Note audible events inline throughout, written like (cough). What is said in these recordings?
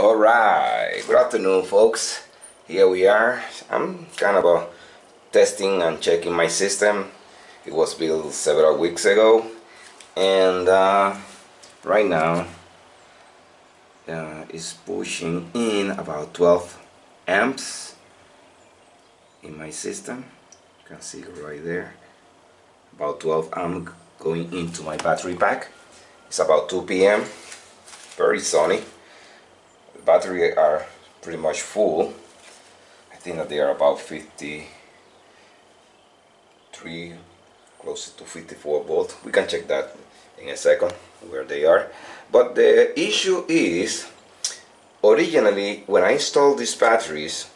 All right, good afternoon, folks. Here we are. I'm kind of testing and checking my system. It was built several weeks ago, and uh, right now uh, it's pushing in about 12 amps in my system. You can see right there. About 12 amp going into my battery pack. It's about 2 p.m. Very sunny battery are pretty much full. I think that they are about 53 close to 54 volts we can check that in a second where they are. But the issue is originally when I installed these batteries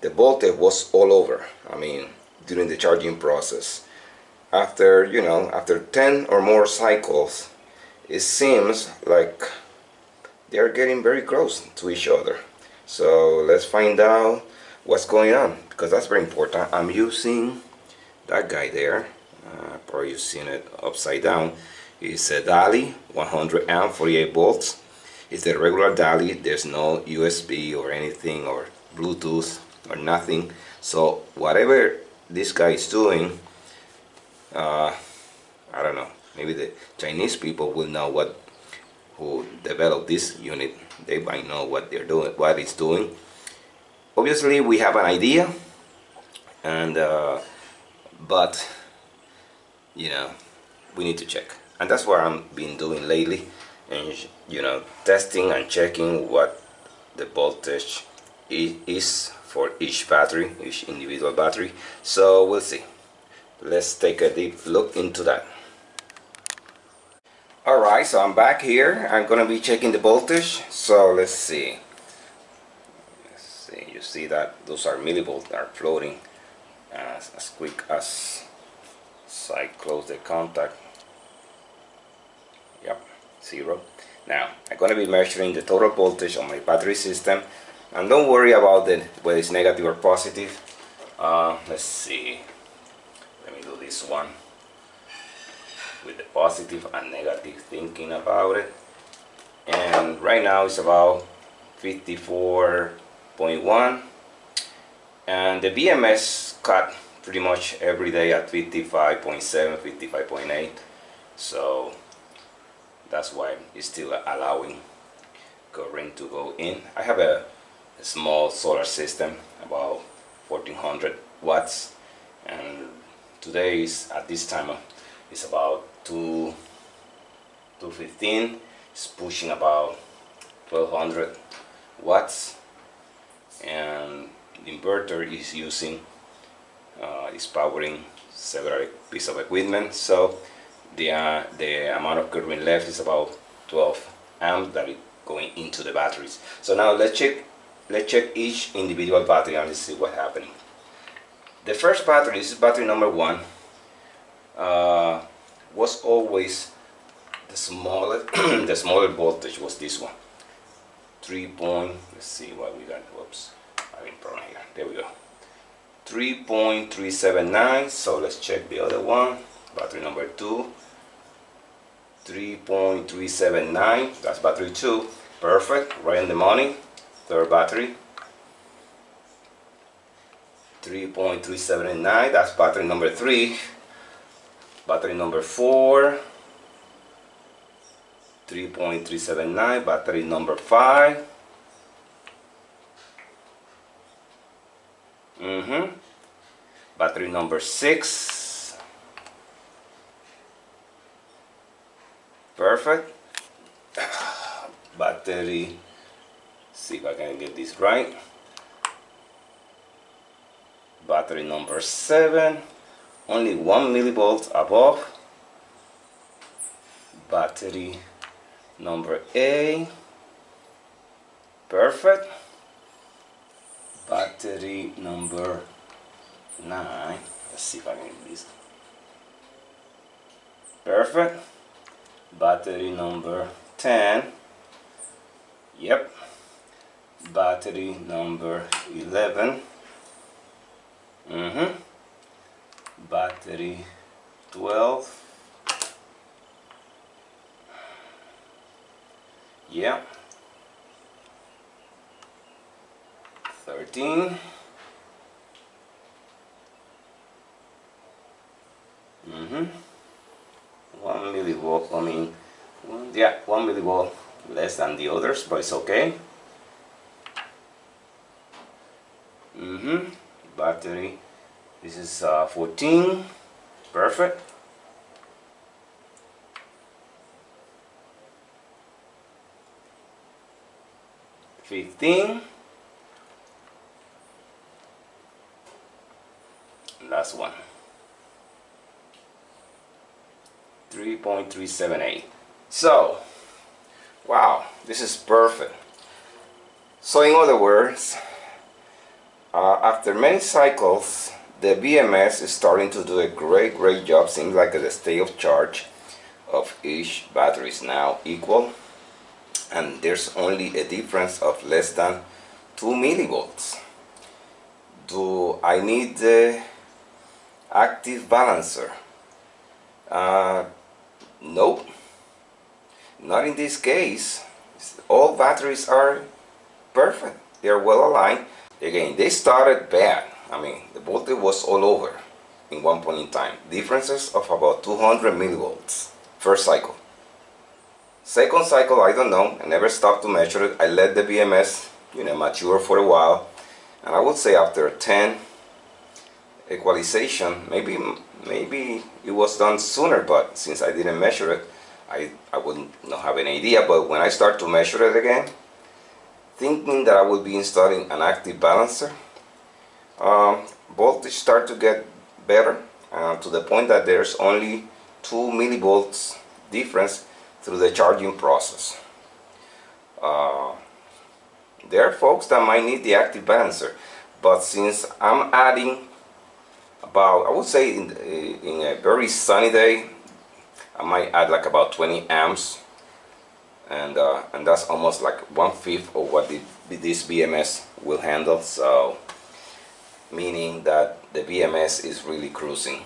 the voltage was all over. I mean during the charging process. After you know after 10 or more cycles it seems like they are getting very close to each other. So let's find out what's going on because that's very important. I'm using that guy there. Uh, probably you've seen it upside down. It's a Daly 100 amp 48 volts. It's a regular Daly. There's no USB or anything or Bluetooth or nothing. So whatever this guy is doing uh, I don't know. Maybe the Chinese people will know what who developed this unit they might know what they're doing what it's doing. Obviously we have an idea and uh, but you know we need to check. And that's what I'm been doing lately and you know testing and checking what the voltage is for each battery each individual battery. So we'll see. Let's take a deep look into that Alright, so I'm back here. I'm going to be checking the voltage. So let's see. Let's see. You see that those are millivolts are floating as, as quick as, I close the contact. Yep, zero. Now, I'm going to be measuring the total voltage on my battery system. And don't worry about the, whether it's negative or positive. Uh, let's see. Let me do this one with the positive and negative thinking about it. And right now it's about 54.1 and the BMS cut pretty much every day at 55.7 55.8 so that's why it's still allowing current to go in. I have a, a small solar system about 1400 watts. And today is at this time uh, it's about 2 215 it's pushing about 1200 watts. And the inverter is using uh, is powering several pieces of equipment. So the uh, the amount of current left is about 12 amps that is going into the batteries. So now let's check let's check each individual battery and let's see what's happening. The first battery is battery number one. Uh, was always the smaller (clears throat) the smaller voltage was this one. 3 point let's see what we got. Whoops I mean problem here. There we go. 3.379 so let's check the other one. Battery number two. 3.379 that's battery two. Perfect right in the money third battery. 3.379 that's battery number three battery number 4 3.379 battery number 5 mm -hmm. battery number 6 perfect. (sighs) Battery see if I can get this right. Battery number 7 only one millivolt above. Battery number A. Perfect. Battery number 9 let's see if I can get this. Perfect. Battery number 10 yep. Battery number 11 mm-hmm battery 12 yeah. 13 mm-hmm. One millivolt I mean yeah one millivolt less than the others but it's okay. Mm-hmm. Battery this is uh, 14 perfect. 15 last one. 3.378 so wow this is perfect. So in other words uh, after many cycles the BMS is starting to do a great great job seems like the state of charge of each battery is now equal and there's only a difference of less than 2 millivolts. Do I need the active balancer? Uh, nope. Not in this case. All batteries are perfect. They are well aligned. Again, they started bad. I mean, the voltage was all over in one point in time. Differences of about 200 millivolts first cycle. Second cycle, I don't know. I never stopped to measure it. I let the BMS, you know, mature for a while. And I would say after 10 equalization, maybe maybe it was done sooner, but since I didn't measure it, I, I wouldn't not have an idea. But when I start to measure it again, thinking that I will be installing an active balancer, um, voltage start to get better uh, to the point that there's only 2 millivolts difference through the charging process. Uh, there are folks that might need the active balancer, but since I'm adding about, I would say in, in a very sunny day, I might add like about 20 amps and uh, and that's almost like one fifth of what the, this BMS will handle so meaning that the BMS is really cruising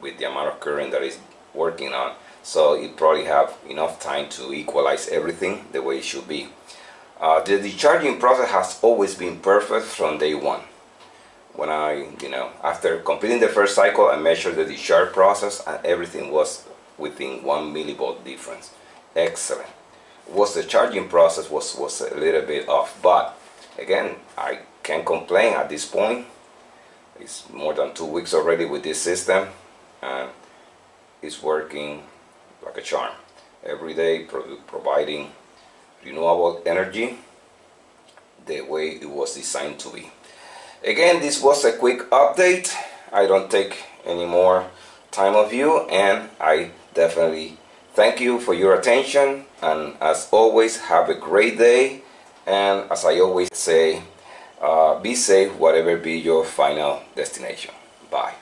with the amount of current that is working on so you probably have enough time to equalize everything the way it should be. Uh, the discharging process has always been perfect from day one. When I, you know, after completing the first cycle, I measured the discharge process and everything was within one millivolt difference. Excellent. Was the charging process was, was a little bit off, but again, I can't complain at this point. It's more than two weeks already with this system and it's working like a charm. Every day pro providing renewable energy the way it was designed to be. Again, this was a quick update. I don't take any more time of you and I definitely thank you for your attention and as always have a great day and as I always say uh, be safe whatever be your final destination. Bye.